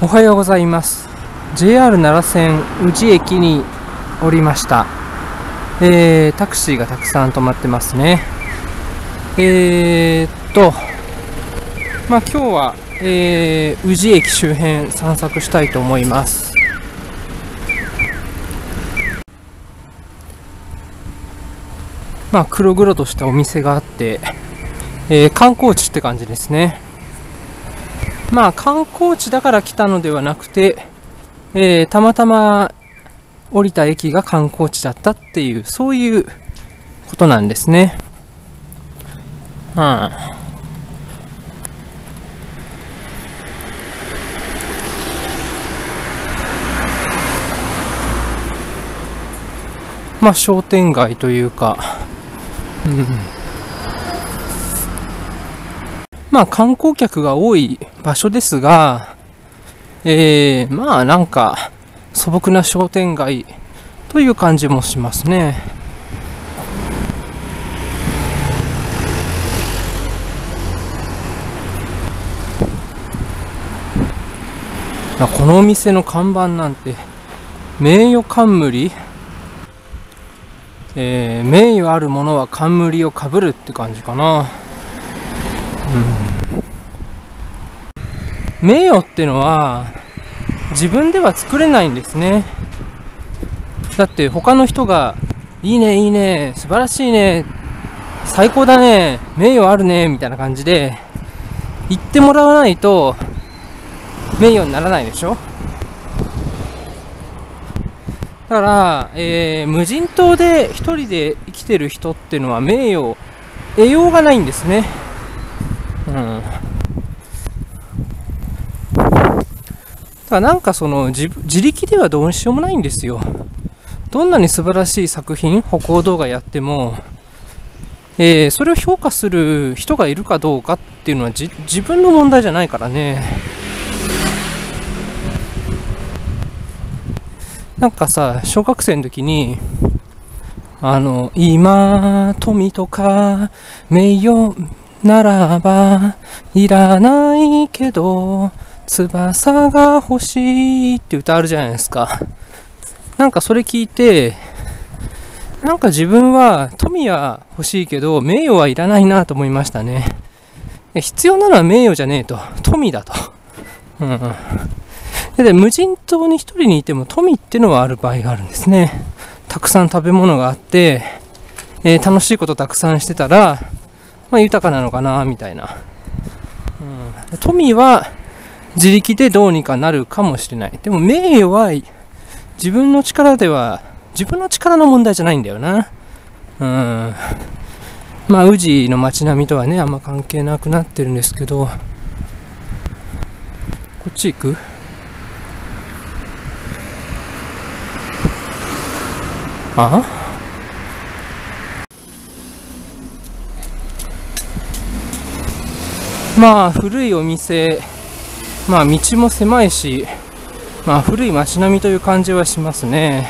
おはようございます。JR 奈良線宇治駅に降りました、えー、タクシーがたくさん止まってますね。えー、っとまあ今日は、えー、宇治駅周辺散策したいと思います。まあ黒々としたお店があって、えー、観光地って感じですね。まあ観光地だから来たのではなくて、えー、たまたま降りた駅が観光地だったっていう、そういうことなんですね。まあ。まあ商店街というか、うん。まあ観光客が多い場所ですが、えー、まあなんか素朴な商店街という感じもしますね。まあこのお店の看板なんて名誉冠えー、名誉あるものは冠をかぶるって感じかな。名誉ってのは自分では作れないんですねだって他の人がいいねいいね素晴らしいね最高だね名誉あるねみたいな感じで言ってもらわないと名誉にならないでしょだから、えー、無人島で一人で生きてる人っていうのは名誉を得ようがないんですね。うん。だからなんかその自自力ではどうしようもないんですよ。どんなに素晴らしい作品、歩行動画やっても、えー、それを評価する人がいるかどうかっていうのは自分の問題じゃないからね。なんかさ、小学生の時に、あの、今、富とか、名誉ならば、いらないけど、翼が欲しいって歌あるじゃないですか。なんかそれ聞いて、なんか自分は富は欲しいけど、名誉はいらないなと思いましたね。必要なのは名誉じゃねえと。富だと。うん。で、無人島に一人にいても富ってのはある場合があるんですね。たくさん食べ物があって、えー、楽しいことたくさんしてたら、まあ、豊かなのかな、みたいな。うん、富は自力でどうにかなるかもしれない。でも名誉は自分の力では、自分の力の問題じゃないんだよな。うん。まあ、宇治の街並みとはね、あんま関係なくなってるんですけど、こっち行く？あ？まあ古いお店まあ道も狭いしまあ古い街並みという感じはしますね。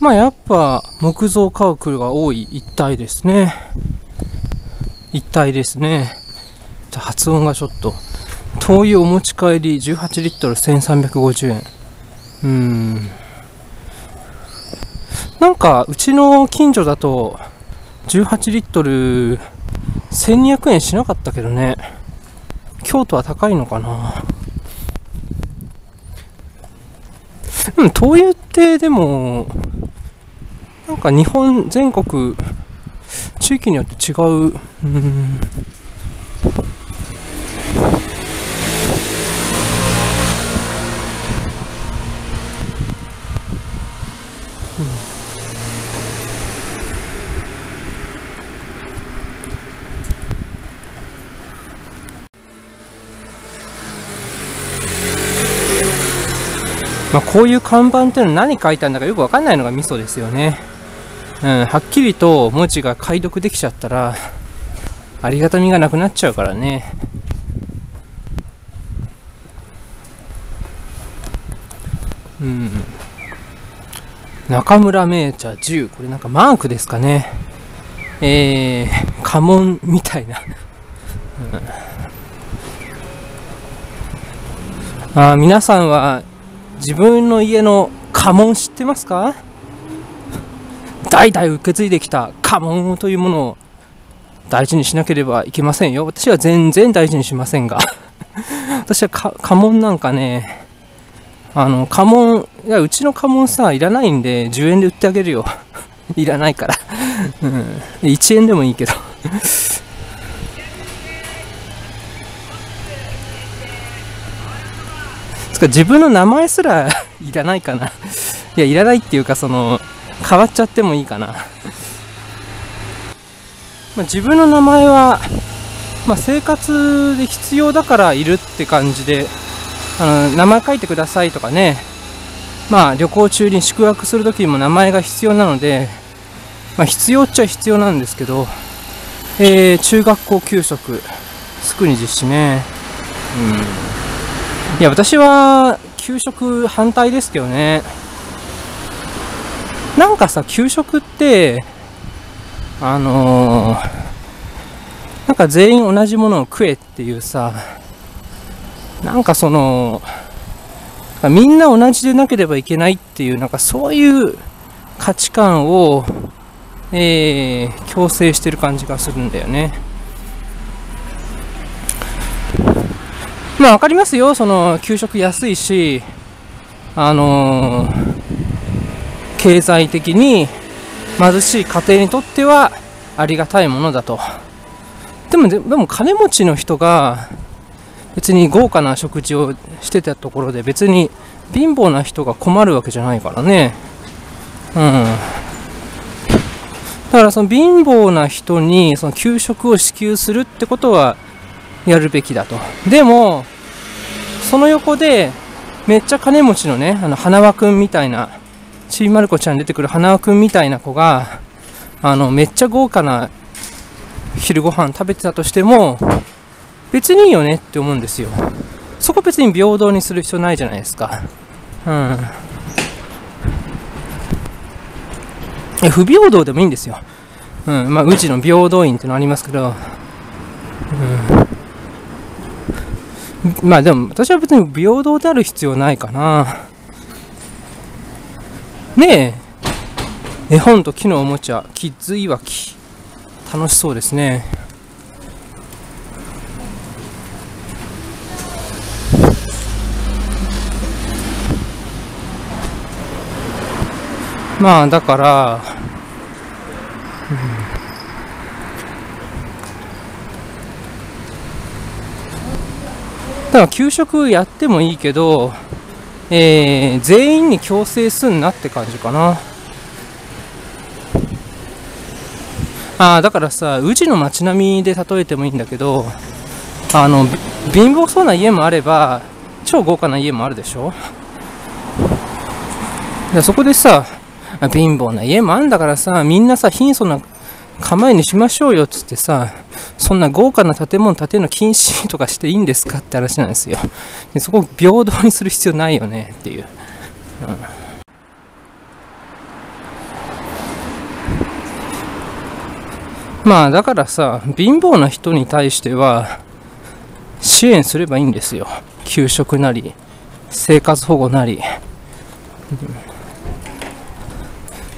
まあやっぱ木造家屋が多い一帯ですね。一帯ですね。発音がちょっと。灯油お持ち帰り18リットル1350円。うん。なんか、うちの近所だと、18リットル、1200円しなかったけどね。京都は高いのかな。うん、灯油ってでも、なんか日本全国、地域によって違う、うん、まあ、こういう看板っていうのは何書いてあるんだかよくわかんないのがミソですよね。うん、はっきりと文字が解読できちゃったら、ありがたみがなくなっちゃうからね。うん。中村名茶10。これなんかマークですかね。えー、家紋みたいな。うんあ皆さんは自分の家の家紋知ってますか？代々受け継いできた家紋というものを大事にしなければいけませんよ。私は全然大事にしませんが 私は家紋なんかね、あの、家紋、いや、うちの家紋さ、いらないんで、10円で売ってあげるよ。いらないから。うん。1円でもいいけどつか自分の名前すら いらないかな。いや、いらないっていうか、その、変わっちゃってもいいかな。ま、自分の名前は、まあ、生活で必要だからいるって感じで、あの名前書いてくださいとかね、まあ、旅行中に宿泊するときにも名前が必要なので、まあ、必要っちゃ必要なんですけど、えー、中学校給食、すくに実施ね。うん。いや、私は、給食反対ですけどね。なんかさ、給食って、あのー、なんか全員同じものを食えっていうさ、なんかその、みんな同じでなければいけないっていう、なんかそういう価値観を、えー、強制してる感じがするんだよね。まあわかりますよ、その、給食安いし、あのー、経済的に貧しい家庭にとってはありがたいものだと。でも、でも金持ちの人が別に豪華な食事をしてたところで別に貧乏な人が困るわけじゃないからね。うん。だからその貧乏な人にその給食を支給するってことはやるべきだと。でも、その横でめっちゃ金持ちのね、あの、花輪くんみたいなちびまる子ちゃん出てくる花輪くんみたいな子が、あの、めっちゃ豪華な昼ご飯食べてたとしても、別にいいよねって思うんですよ。そこ別に平等にする必要ないじゃないですか。うん。不平等でもいいんですよ。うん。まあ、うちの平等院ってのありますけど、うん。まあでも、私は別に平等である必要ないかな。ねえ、絵本と木のおもちゃ、キッズいわき。楽しそうですね。まあ、だから、うん、だから給食やってもいいけど、えー、全員に強制すんなって感じかな。あ、だからさ、宇治の街並みで例えてもいいんだけど、あの、貧乏そうな家もあれば、超豪華な家もあるでしょでそこでさ、貧乏な家もあんだからさ、みんなさ、貧相な構えにしましょうよっつってさ、そんな豪華な建物建てるの禁止とかしていいんですかって話なんですよ。でそこを平等にする必要ないよねっていう。うん、まあだからさ、貧乏な人に対しては支援すればいいんですよ。給食なり、生活保護なり。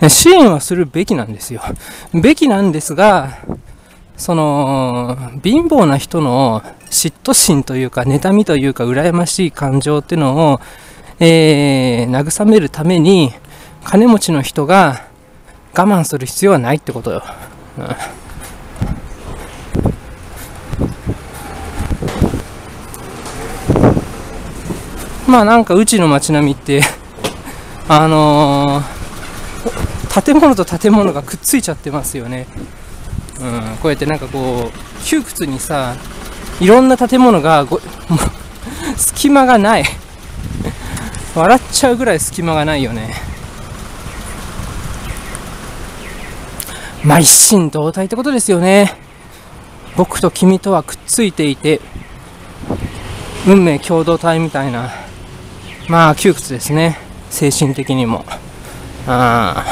支援はするべきなんですよ。べきなんですが、その、貧乏な人の嫉妬心というか、妬みというか、羨ましい感情っていうのを、えー、慰めるために、金持ちの人が我慢する必要はないってことよ。うんまあなんかうちの街並みってあのー、建物と建物がくっついちゃってますよね。うん、こうやってなんかこう、窮屈にさ、いろんな建物がご、もう、隙間がない。笑っちゃうぐらい隙間がないよね。まあ一心同体ってことですよね。僕と君とはくっついていて、運命共同体みたいな、まあ窮屈ですね。精神的にも。ああ。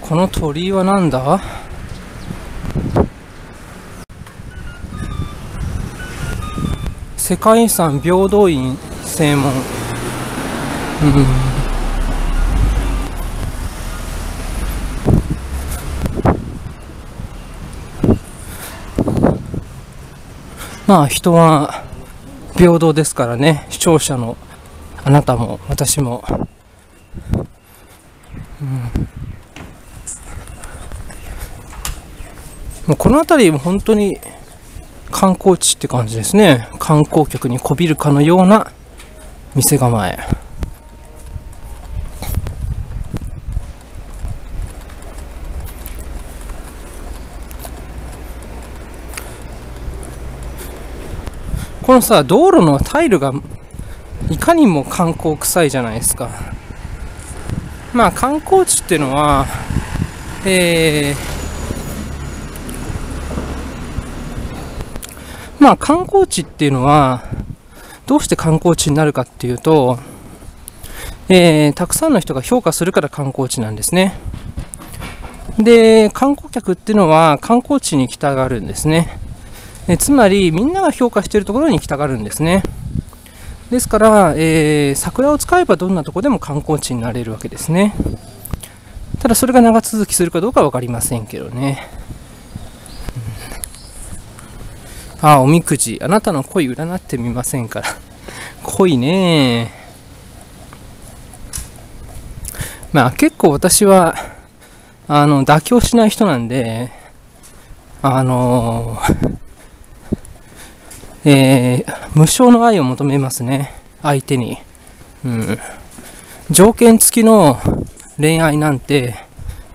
この鳥居は何だ？世界遺産平等院正門。うん。まあ人は平等ですからね。視聴者のあなたも私も、うん、もうこの辺りも本当に観光地って感じですね。観光客にこびるかのような店構え。このさ道路のタイルがいかにも観光臭いじゃないですかまあ観光地っていうのはえーまあ観光地っていうのは、どうして観光地になるかっていうと、えー、たくさんの人が評価するから観光地なんですね。で、観光客っていうのは観光地に行きたがるんですね。えつまり、みんなが評価しているところに行きたがるんですね。ですから、えー、桜を使えばどんなとこでも観光地になれるわけですね。ただそれが長続きするかどうか分かりませんけどね。あ、おみくじ。あなたの恋占ってみませんから。恋ねまあ結構私は、あの、妥協しない人なんで、あのー、えー、無償の愛を求めますね。相手に。うん。条件付きの恋愛なんて、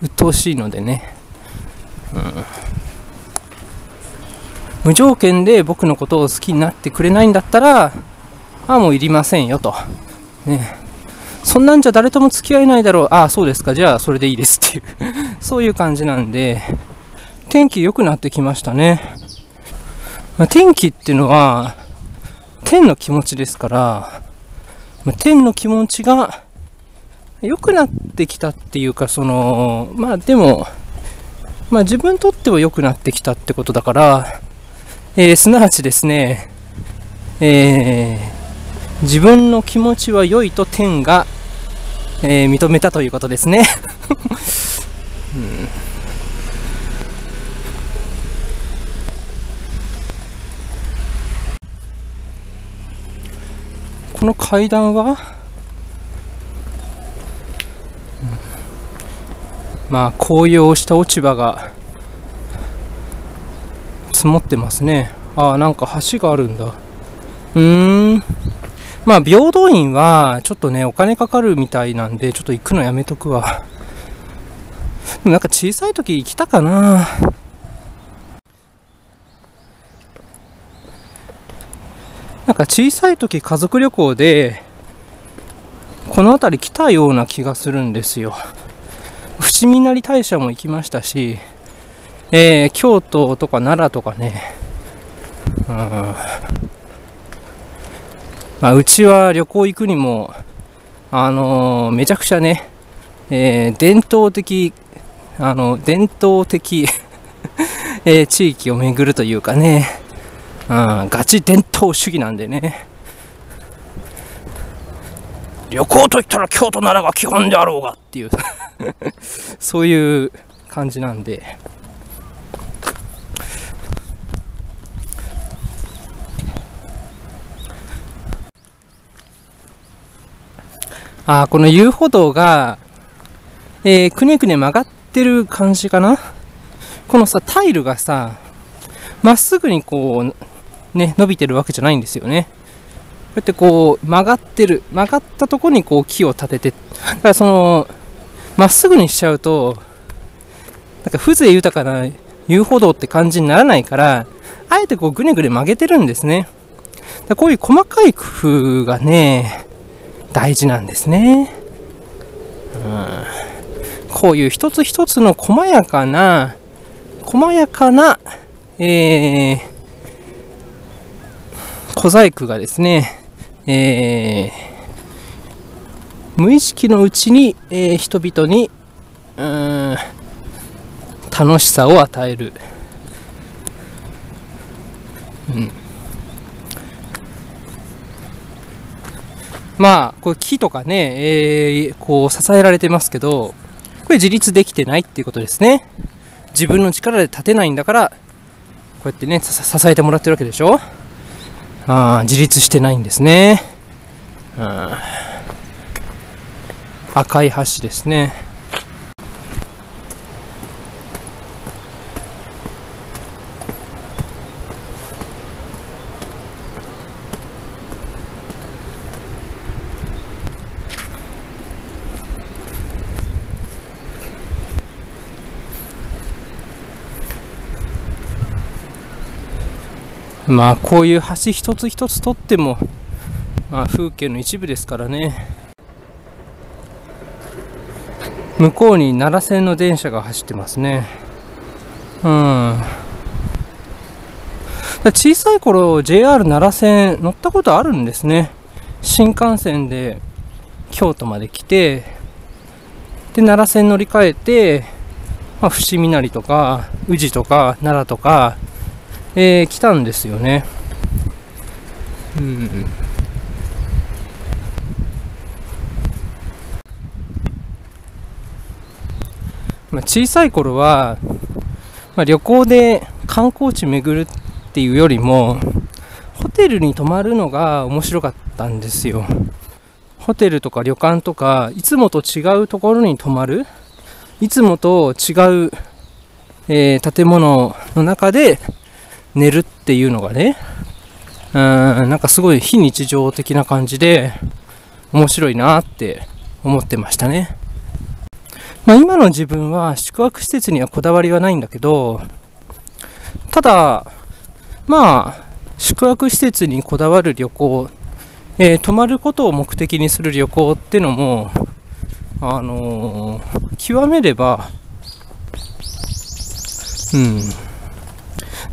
鬱陶しいのでね。うん。無条件で僕のことを好きになってくれないんだったら、ああもういりませんよと。ね。そんなんじゃ誰とも付き合えないだろう。ああ、そうですか。じゃあ、それでいいですっていう そういう感じなんで、天気良くなってきましたね。まあ、天気っていうのは、天の気持ちですから、まあ、天の気持ちが良くなってきたっていうか、その、まあでも、まあ自分にとっては良くなってきたってことだから、えー、すなわちですね、えー、自分の気持ちは良いと天が、えー、認めたということですね。うん、この階段は、まあ紅葉した落ち葉が積もってますね。ああ、なんか橋があるんだ。うーん。まあ、平等院は、ちょっとね、お金かかるみたいなんで、ちょっと行くのやめとくわ。なんか小さい時行きたかな。なんか小さい時家族旅行で、この辺り来たような気がするんですよ。伏見稲荷大社も行きましたし、えー、京都とか奈良とかね、うん、まあ、うちは旅行行くにも、あのー、めちゃくちゃね、えー、伝統的、あの、伝統的 えー、地域を巡るというかね、うん、ガチ伝統主義なんでね、旅行といったら京都奈良が基本であろうがっていう。そういう感じなんで、あ、この遊歩道が、えー、くねくね曲がってる感じかな。このさ、タイルがさ、まっすぐにこう、ね、伸びてるわけじゃないんですよね。こうやってこう、曲がってる。曲がったとこにこう木を立てて、だからその、まっすぐにしちゃうと、なんか風情豊かな遊歩道って感じにならないから、あえてこうぐねぐね曲げてるんですね。だこういう細かい工夫がね、大事なんですね。うん、こういう一つ一つの細やかな、細やかな、えー、小細工がですね、えー、無意識のうちに、えー、人々に、うん、楽しさを与える。うん。まあ、これ木とかね、えー、こう支えられてますけど、これ自立できてないっていうことですね。自分の力で立てないんだから、こうやってね、支えてもらってるわけでしょあ、自立してないんですね。うん、赤い橋ですね。まあこういう橋一つ一つとっても、まあ、風景の一部ですからね。向こうに奈良線の電車が走ってますね。うん。小さい頃 JR 奈良線乗ったことあるんですね。新幹線で京都まで来てで奈良線乗り換えて、まあ、伏見稲荷とか宇治とか奈良とかえー、来たんですよね。うん。まあ、小さい頃は、まあ、旅行で観光地巡るっていうよりも、ホテルに泊まるのが面白かったんですよ。ホテルとか旅館とか、いつもと違うところに泊まる、いつもと違う、えー、建物の中で寝るっていうのがね、うん、なんかすごい非日常的な感じで、面白いなって思ってましたね。まあ今の自分は宿泊施設にはこだわりはないんだけど、ただ、まあ、宿泊施設にこだわる旅行、えー、泊まることを目的にする旅行ってのも、あのー、極めれば、うん、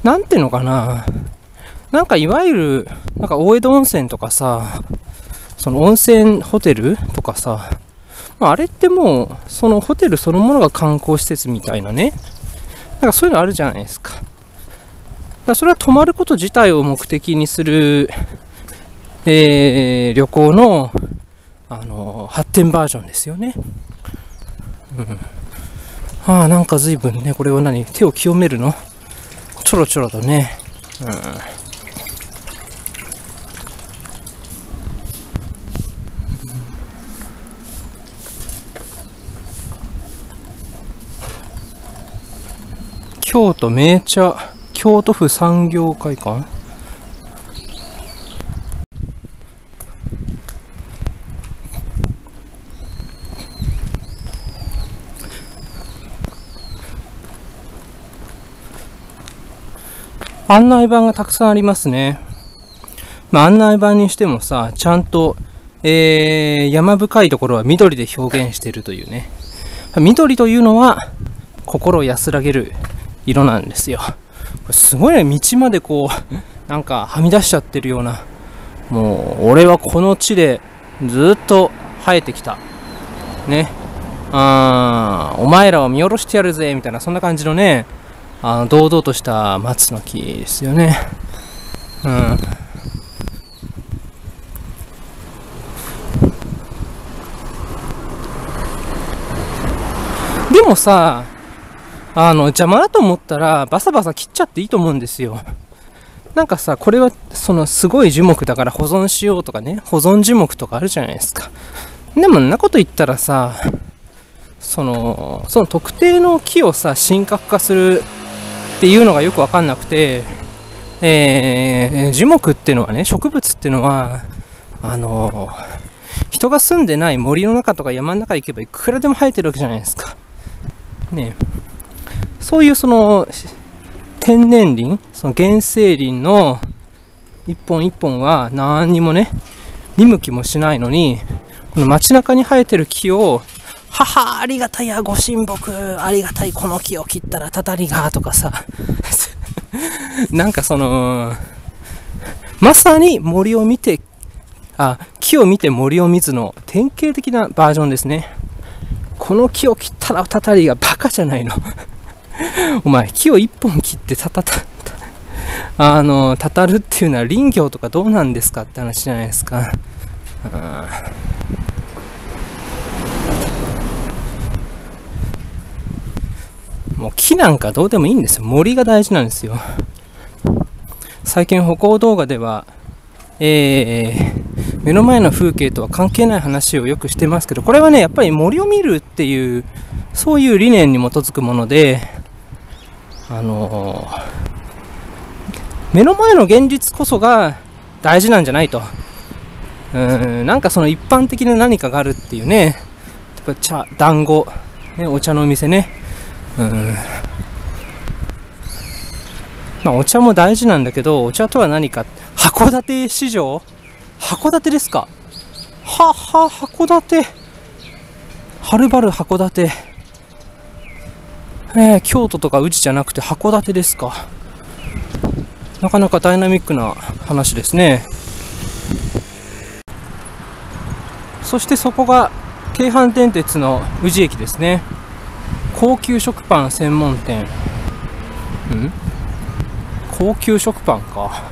なんていうのかな。なんかいわゆる、なんか大江戸温泉とかさ、その温泉ホテルとかさ、まあ、あれってもう、そのホテルそのものが観光施設みたいなね。なんかそういうのあるじゃないですか。だそれは泊まること自体を目的にする、えー、旅行の、あの発展バージョンですよね。うん。ああ、なんか随分ね、これを何？手を清めるの？ちょろちょろとね、うん、京都名茶京都府産業会館？案内板がたくさんありますね。まあ、案内板にしてもさ、ちゃんと、えー、山深いところは緑で表現してるというね。緑というのは、心安らげる色なんですよ。すごいね、道までこう、なんかはみ出しちゃってるような。もう、俺はこの地でずっと生えてきた。ね。あー、お前らを見下ろしてやるぜ、みたいな、そんな感じのね、あの堂々とした松の木ですよね。うん。でもさ、あの、邪魔だと思ったら、バサバサ切っちゃっていいと思うんですよ。なんかさ、これは、その、すごい樹木だから保存しようとかね、保存樹木とかあるじゃないですか。でも、んなこと言ったらさ、その、その特定の木をさ、神格化するっていうのがよくわかんなくて、えー、樹木っていうのはね、植物っていうのは、あの人が住んでない森の中とか山の中行けばいくらでも生えてるわけじゃないですか。ねそういうその、天然林、その原生林の一本一本は何にもね、見向きもしないのに、この街中に生えてる木をはは、ありがたいや、ご神木、ありがたい、この木を切ったらたたりが、とかさ、なんかその、まさに森を見て、あ、木を見て森を見ずの典型的なバージョンですね。この木を切ったらたたりがバカじゃないの。お前、木を一本切ってたたた、あの、たたるっていうのは林業とかどうなんですかって話じゃないですか。もう木なんかどうでもいいんですよ。森が大事なんですよ。最近歩行動画では、えー、目の前の風景とは関係ない話をよくしてますけど、これはね、やっぱり森を見るっていう、そういう理念に基づくもので、あのー、目の前の現実こそが大事なんじゃないと。うん、なんかその一般的な何かがあるっていうね、例えば茶、団子、ね、お茶のお店ね、うん。まあお茶も大事なんだけど、お茶とは何か、函館市場？函館ですか？はは、函館。はるばる函館。えー、京都とか宇治じゃなくて函館ですか？なかなかダイナミックな話ですね。そしてそこが京阪電鉄の宇治駅ですね高級食パン専門店。ん？高級食パンか。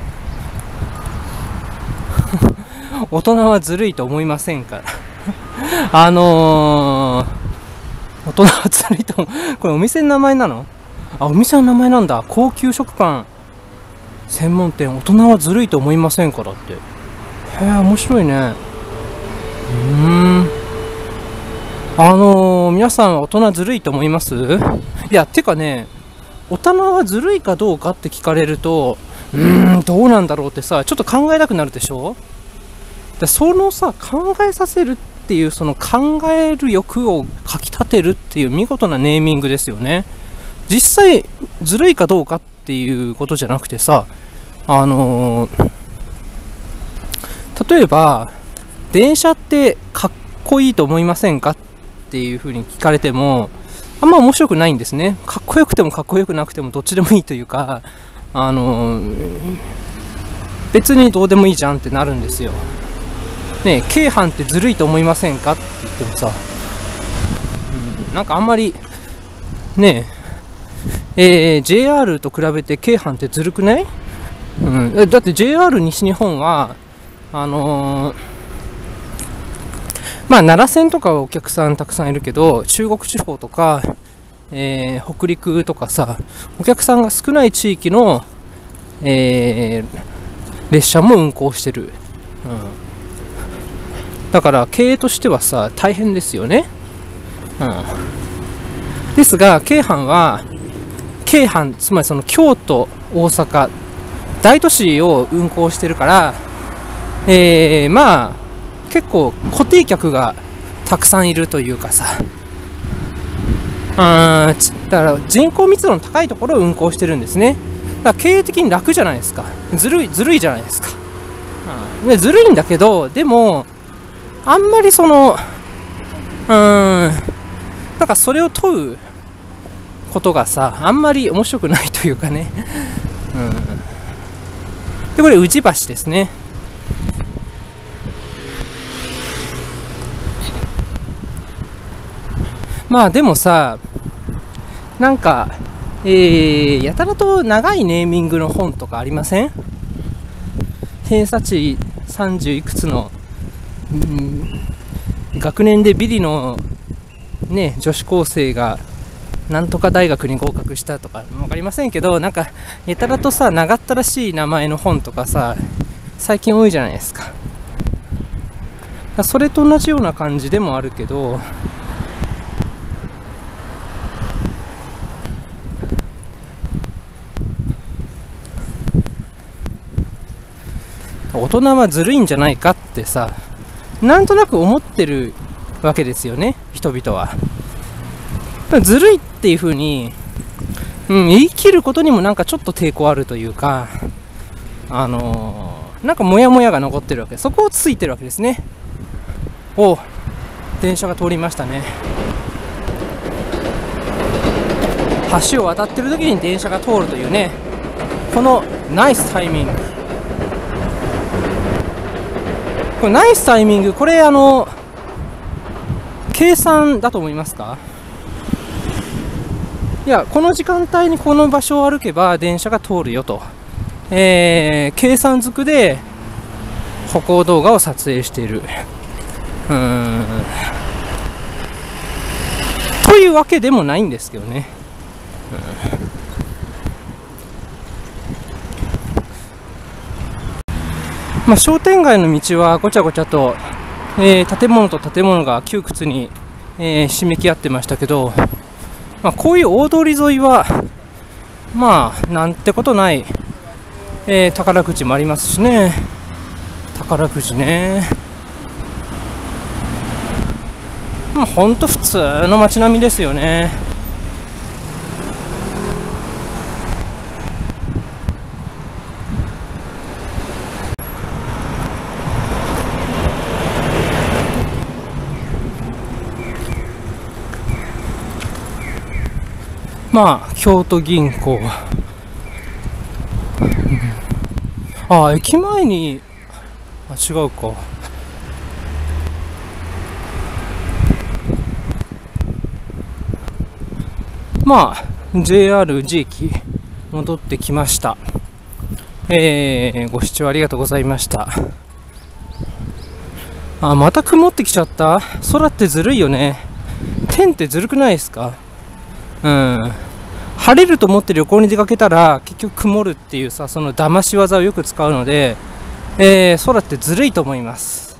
大人はずるいと思いませんから。あのー、大人はずるいと思う。これお店の名前なの？あお店の名前なんだ。高級食パン専門店。大人はずるいと思いませんからって。へえ面白いね。うん。あのー、皆さん大人ずるいと思います？いやてかね大人はずるいかどうかって聞かれるとうーんどうなんだろうってさちょっと考えたくなるでしょ？でそのさ考えさせるっていうその考える欲をかきたてるっていう見事なネーミングですよね。実際ずるいかどうかっていうことじゃなくてさあのー、例えば電車ってかっこいいと思いませんか？ってていう風に聞かれても、あんま面白くないんですね。かっこよくてもかっこよくなくてもどっちでもいいというか、あの別にどうでもいいじゃんってなるんですよ。ねえ、京阪ってずるいと思いませんか？って言ってもさ、うん、なんかあんまり、ねえ、えー、JR と比べて京阪ってずるくない？うん、だって JR 西日本は、あのーまあ、奈良線とかはお客さんたくさんいるけど、中国地方とか、えー、北陸とかさ、お客さんが少ない地域の、えー、列車も運行してる。うん。だから、経営としてはさ、大変ですよね。うん。ですが、京阪は、京阪、つまりその京都、大阪、大都市を運行してるから、えー、まあ、結構固定客がたくさんいるというかさ、うん、だから人口密度の高いところを運行してるんですね。だから経営的に楽じゃないですか。ずるい、ずるいじゃないですか。うん、でずるいんだけど、でも、あんまりその、うん、なんかそれを問うことがさ、あんまり面白くないというかね。うん。で、これ、宇治橋ですね。まあでもさ、なんか、えー、やたらと長いネーミングの本とかありません？偏差値30いくつの、うん、学年でビリの、ね、女子高生がなんとか大学に合格したとか分かりませんけどなんかやたらとさ長ったらしい名前の本とかさ最近多いじゃないですか。それと同じような感じでもあるけど大人はずるいんじゃないかってさなんとなく思ってるわけですよね人々は。ずるいっていう風に、うん、言い切ることにもなんかちょっと抵抗あるというかあのー、なんかモヤモヤが残ってるわけ。そこをついてるわけですね。お電車が通りましたね。橋を渡ってる時に電車が通るというね。このナイスタイミング。これナイスタイミング、これあの、計算だと思いますか？いやこの時間帯にこの場所を歩けば電車が通るよと、えー、計算づくで歩行動画を撮影している。うん。というわけでもないんですけどね、うんまあ、商店街の道はごちゃごちゃと、えー、建物と建物が窮屈に、えー、締めき合ってましたけど、まあ、こういう大通り沿いはまあなんてことない、えー、宝くじもありますしね。宝くじね。まあほんと普通の街並みですよね。まあ京都銀行。ああ駅前にあ違うか。まあ JR 寺駅戻ってきました。えー、ご視聴ありがとうございました。あまた曇ってきちゃった？空ってずるいよね。天ってずるくないですか？うん、晴れると思って旅行に出かけたら結局曇るっていうさその騙し技をよく使うので、えー、空ってずるいと思います。